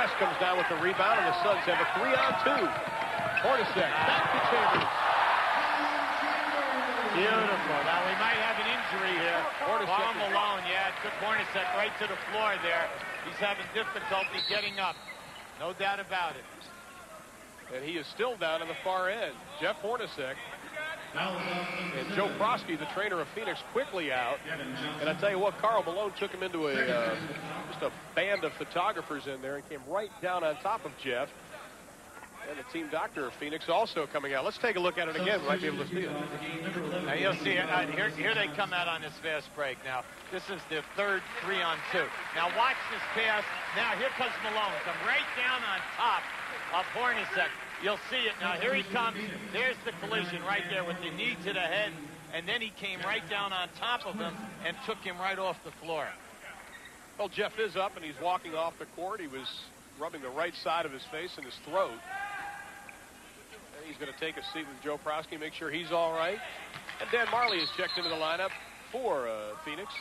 West comes down with the rebound, and the Suns have a three-on-two. Hornacek back to Chambers. Beautiful. Now we might have an injury here. Karl Malone, yeah, took Hornacek right to the floor there. He's having difficulty getting up. No doubt about it. And he is still down on the far end. Jeff Hornacek and Joe Proski, the trainer of Phoenix, quickly out. And I tell you what, Karl Malone took him into a uh, a band of photographers in there and came right down on top of Jeff. And the team doctor of Phoenix also coming out. Let's take a look at it again. We might be able to see it. Now you'll see it. Uh, here, here they come out on this fast break. Now this is the third three on two. Now watch this pass. Now here comes Malone. Come right down on top of Hornacek. You'll see it now. Here he comes. There's the collision right there with the knee to the head. And then he came right down on top of him and took him right off the floor. Well, Jeff is up and he's walking off the court. He was rubbing the right side of his face and his throat. And he's going to take a seat with Joe Proski, make sure he's all right. And Dan Majerle is checked into the lineup for uh, Phoenix.